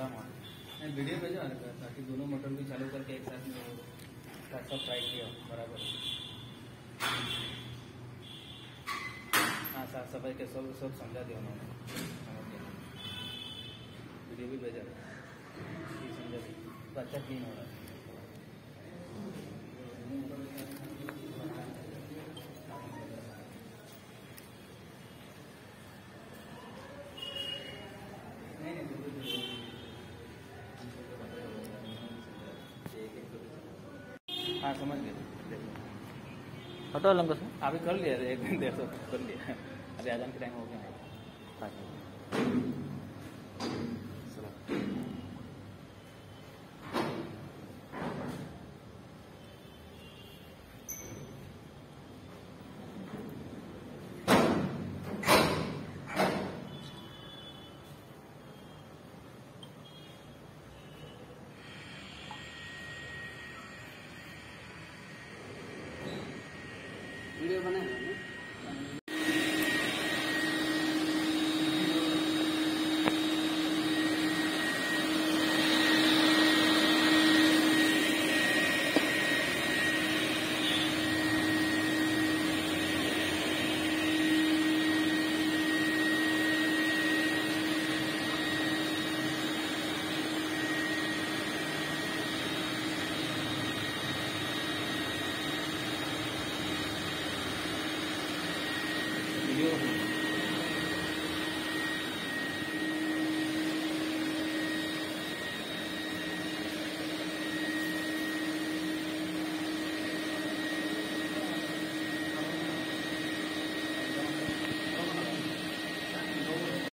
Video भेजा ताकि दोनों मोटर भी चालू करके एक साथ में हो सब ट्राई किया, बराबर। हाँ साफ़ सफ़ाई के सब सब समझा दिया उन्होंने। वीडियो भी भेजा। समझा दिया। तो अच्छा क्लीन हो रहा है। हाँ समझ गए हटो लंगो से। अभी कर लिया एक दिन देर सौ कर लिया। अभी आजान के टाइम हो गया। वीडियो बनाए वीडियो